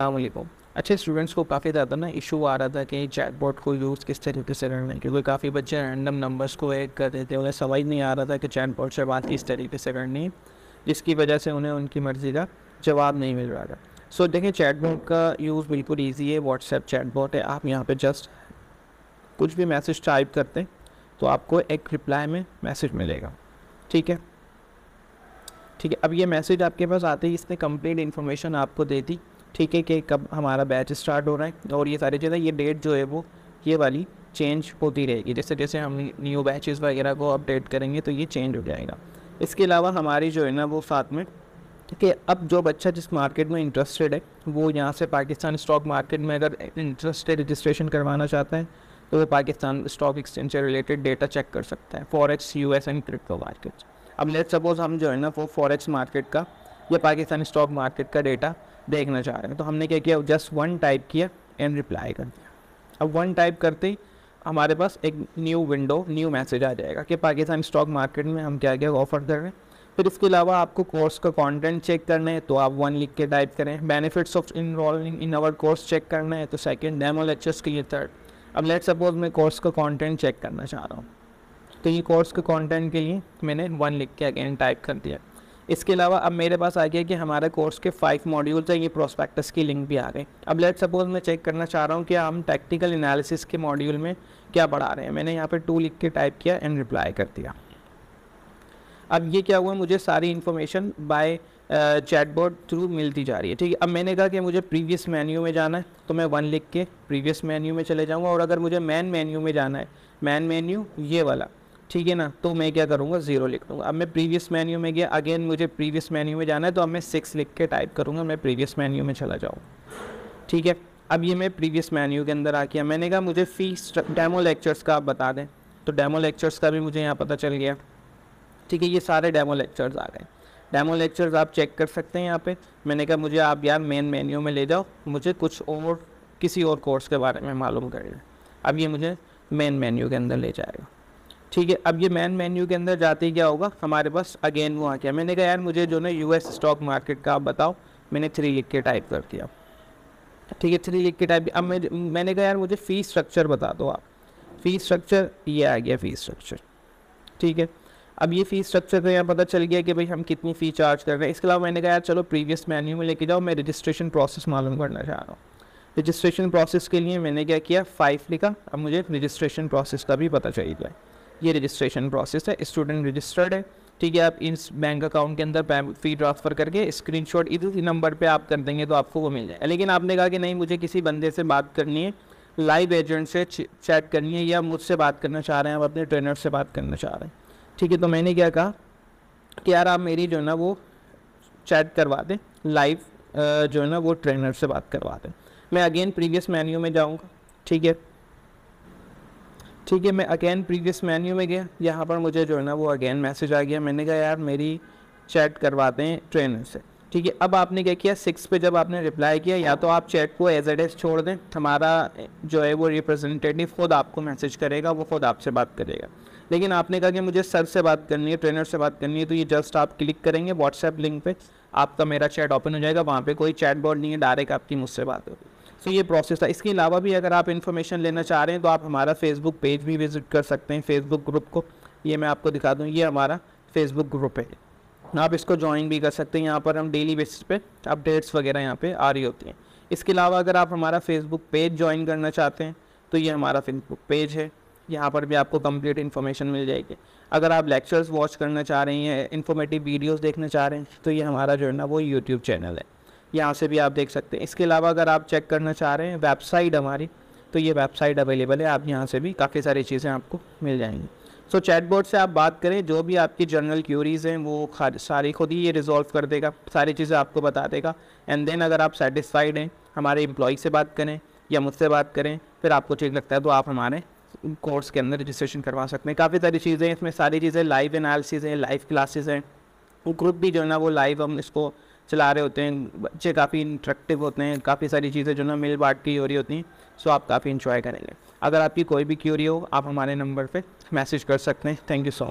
अलैक्म अच्छे स्टूडेंट्स को काफ़ी ज़्यादा ना इशू आ रहा था कि चैटबॉट को यूज़ किस तरीके से करना है क्योंकि काफ़ी बच्चे रैंडम नंबर्स को ऐड कर देते उन्हें समझ नहीं आ रहा था कि चैटबॉट से बात किस तरीके से करनी है जिसकी वजह से उन्हें उनकी मर्ज़ी का जवाब नहीं मिल रहा था। सो so, देखें चैटबॉट का यूज़ बिल्कुल ईजी है व्हाट्सएप चैटबॉट है आप यहाँ पर जस्ट कुछ भी मैसेज टाइप करते हैं तो आपको एक रिप्लाई में मैसेज मिलेगा। ठीक है? ठीक है अब ये मैसेज आपके पास आते ही इसने कंप्लीट इन्फॉर्मेशन आपको दे दी ठीक है कि कब हमारा बैच स्टार्ट हो रहा है और ये सारी चीज़ें, ये डेट जो है वो, ये वाली चेंज होती रहेगी। जैसे जैसे हम न्यू बैचेस वगैरह को अपडेट करेंगे तो ये चेंज हो जाएगा। इसके अलावा हमारी जो है ना वो साथ में कि अब जो बच्चा जिस मार्केट में इंटरेस्टेड है, वो यहाँ से पाकिस्तान स्टॉक मार्केट में अगर इंटरेस्टेड रजिस्ट्रेशन करवाना चाहता है तो वो पाकिस्तान स्टॉक एक्सचेंज से रिलेटेड डेटा चेक कर सकता है। Forex U S and crypto market अब लेट सपोज़ हम जो है ना वो फॉरेक्स मार्केट का या पाकिस्तान स्टॉक मार्केट का डेटा देखना चाह रहे हैं। तो हमने क्या किया? जस्ट वन टाइप किया एंड रिप्लाई कर दिया। अब वन टाइप करते ही हमारे पास एक न्यू विंडो न्यू मैसेज आ जाएगा कि पाकिस्तान स्टॉक मार्केट में हम क्या क्या ऑफ़र कर रहे हैं। फिर इसके अलावा आपको कोर्स का कंटेंट चेक करना है तो आप वन लिख के टाइप करें। Benefits of enrolling in our course check करना है तो सेकंड डेमो लेक्चर्स के लिए थर्ड अब लेट सपोज़ मैं कोर्स का कंटेंट चेक करना चाह रहा हूँ। तो ये कोर्स के कंटेंट के लिए मैंने वन लिख के अगेन टाइप कर दिया। इसके अलावा अब मेरे पास आ गया कि हमारे कोर्स के फाइव मॉड्यूल्स हैं, ये प्रोस्पेक्टस की लिंक भी आ गए अब लेट सपोज़ मैं चेक करना चाह रहा हूँ कि हम टेक्निकल एनालिसिस के मॉड्यूल में क्या पढ़ा रहे हैं। मैंने यहाँ पर टू लिख के टाइप किया एंड रिप्लाई कर दिया। अब ये क्या हुआ, मुझे सारी इन्फॉर्मेशन बाय चैटबोर्ड थ्रू मिलती जा रही है, ठीक है? अब मैंने कहा कि मुझे प्रीवियस मेन्यू में जाना है तो मैं वन लिख के प्रीवियस मेन्यू में चले जाऊँगा और अगर मुझे मैन मेन्यू में जाना है मैन मेन्यू ये वाला ठीक है ना? तो मैं क्या करूँगा? ज़ीरो लिख दूँगा। अब मैं प्रीवियस मेन्यू में गया। अगेन मुझे प्रीवियस मेन्यू में जाना है तो अब मैं सिक्स लिख के टाइप करूँगा मैं प्रीवियस मेन्यू में चला जाऊँ। ठीक है? अब ये मैं प्रीवियस मेन्यू के अंदर आ गया। मैंने कहा मुझे फ़ीस डेमो लेक्चर्स का आप बता दें। तो डेमो लेक्चर्स का भी मुझे यहाँ पता चल गया। ठीक है? ये सारे डेमो लेक्चर्स आ गए। डेमो लेक्चर्स आप चेक कर सकते हैं यहाँ पे। मैंने कहा मुझे आप यार मेन मेन्यू में ले जाओ। मुझे कुछ और, किसी और कोर्स के बारे में मालूम करिए अब ये मुझे मेन मेन्यू के अंदर ले जाएगा। ठीक है, अब ये मैन मेन्यू के अंदर जाते ही क्या होगा? हमारे पास अगेन वो आ गया। मैंने कहा, यार, मुझे जो ना यूएस स्टॉक मार्केट का आप बताओ। मैंने थ्री लिख के टाइप कर दिया। ठीक है थ्री लिख के टाइप अब मैं, मैंने कहा, यार, मुझे फ़ीस स्ट्रक्चर बता दो आप। फ़ीस स्ट्रक्चर ये आ गया फ़ीस स्ट्रक्चर ठीक है, अब ये फ़ीस स्ट्रक्चर तो यहाँ पता चल गया कि भाई हम कितनी फ़ी चार्ज कर रहे हैं। इसके अलावा मैंने कहा, यार, चलो प्रीवियस मेन्यू में लेके जाओ। मैं रजिस्ट्रेशन प्रोसेस मालूम करना चाह रहा हूँ। रजिस्ट्रेशन प्रोसेस के लिए मैंने क्या किया? फाइव लिखा। अब मुझे रजिस्ट्रेशन प्रोसेस का भी पता चल जाए ये रजिस्ट्रेशन प्रोसेस है। स्टूडेंट रजिस्टर्ड है। ठीक है, आप इस बैंक अकाउंट के अंदर फ़ी ट्रांसफ़र करके स्क्रीनशॉट इसी नंबर पे आप कर देंगे तो आपको वो मिल जाए लेकिन आपने कहा कि नहीं, मुझे किसी बंदे से बात करनी है लाइव एजेंट से चैट करनी है या मुझसे बात करना चाह रहे हैं, आप अपने ट्रेनर से बात करना चाह रहे हैं। ठीक है तो मैंने क्या कहा कि यार आप मेरी जो है ना वो चैट करवा दें लाइव जो है ना वो ट्रेनर से बात करवा दें। मैं अगेन प्रीवियस मेन्यू में जाऊँगा। ठीक है ठीक है, मैं अगेन प्रीवियस मेन्यू में गया। यहाँ पर मुझे जो है ना, वो अगेन मैसेज आ गया। मैंने कहा, यार, मेरी चैट करवाते हैं ट्रेनर से। ठीक है, अब आपने क्या किया? सिक्स पे जब आपने रिप्लाई किया, या तो आप चैट को एज एड एज छोड़ दें। हमारा, जो है, वो रिप्रेजेंटेटिव खुद आपको मैसेज करेगा, वो खुद आपसे बात करेगा। लेकिन आपने कहा कि मुझे सर से बात करनी है ट्रेनर से बात करनी है तो ये जस्ट आप क्लिक करेंगे व्हाट्सएप लिंक पे। आपका मेरा चैट ओपन हो जाएगा, वहाँ पे कोई चैट बोर्ड नहीं है डायरेक्ट आपकी मुझसे बात होगी। तो ये प्रोसेस था। इसके अलावा भी अगर आप इन्फॉर्मेशन लेना चाह रहे हैं तो आप हमारा फेसबुक पेज भी विज़िट कर सकते हैं फेसबुक ग्रुप को। ये मैं आपको दिखा दूँ, ये हमारा फेसबुक ग्रुप है। आप इसको ज्वाइन भी कर सकते हैं। यहाँ पर हम डेली बेसिस पे अपडेट्स वगैरह यहाँ पे आ रही होती हैं। इसके अलावा अगर आप हमारा फेसबुक पेज ज्वाइन करना चाहते हैं तो ये हमारा फेसबुक पेज है। यहाँ पर भी आपको कंप्लीट इन्फॉर्मेशन मिल जाएगी। अगर आप लेक्चर्स वॉच करना चाह रही हैं इन्फॉर्मेटिव वीडियोस देखना चाह रहे हैं तो ये हमारा जो है ना, वो यूट्यूब चैनल है। यहाँ से भी आप देख सकते हैं। इसके अलावा अगर आप चेक करना चाह रहे हैं वेबसाइट हमारी तो ये वेबसाइट अवेलेबल है। आप यहाँ से भी काफ़ी सारी चीज़ें आपको मिल जाएँगी। सो so, चैटबोर्ड से आप बात करें जो भी आपकी जनरल क्यूरीज़ हैं वो सारी खुद ही ये रिजॉल्व कर देगा सारी चीज़ें आपको बता देगा। एंड देन अगर आप सेटिस्फाइड हैं हमारे एम्प्लॉय से बात करें या मुझसे बात करें फिर आपको ठीक लगता है तो आप हमारे कोर्स के अंदर रजिस्ट्रेशन करवा सकते हैं। काफ़ी सारी चीज़ें इसमें सारी चीज़ें लाइव एनालिसिस हैं लाइव क्लासेस हैं। वो ग्रुप भी जो है ना वो लाइव हम इसको चला रहे होते हैं, बच्चे काफ़ी इंट्रक्टिव होते हैं, काफ़ी सारी चीज़ें जो ना मिल बांट की हो रही होती हैं सो आप काफ़ी इन्जॉय करेंगे। अगर आपकी कोई भी क्यूरी हो, आप हमारे नंबर पर मैसेज कर सकते हैं। Thank you so